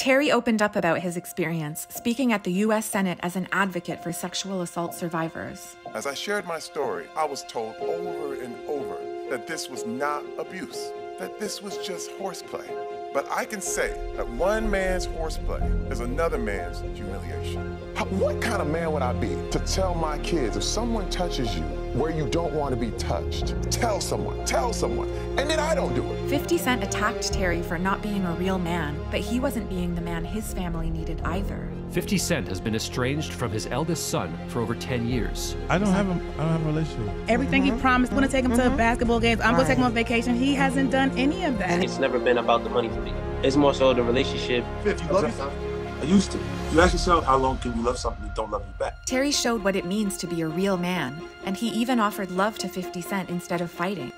Terry opened up about his experience, speaking at the U.S. Senate as an advocate for sexual assault survivors. As I shared my story, I was told over and over that this was not abuse, that this was just horseplay. But I can say that one man's horseplay is another man's humiliation. What kind of man would I be to tell my kids if someone touches you where you don't want to be touched? Tell someone, tell someone, and then I don't do it. 50 Cent attacked Terry for not being a real man, but he wasn't being the man his family needed either. 50 Cent has been estranged from his eldest son for over 10 years. I don't have a, I don't have a relationship. Everything he mm-hmm. promised, I'm going to take him to mm-hmm. basketball games. I'm going to take him on vacation. He hasn't done any of that. It's never been about the money for me. It's more so the relationship. If you love yourself, I used to. You ask yourself, how long can you love something that don't love you back? Terry showed what it means to be a real man, and he even offered love to 50 Cent instead of fighting.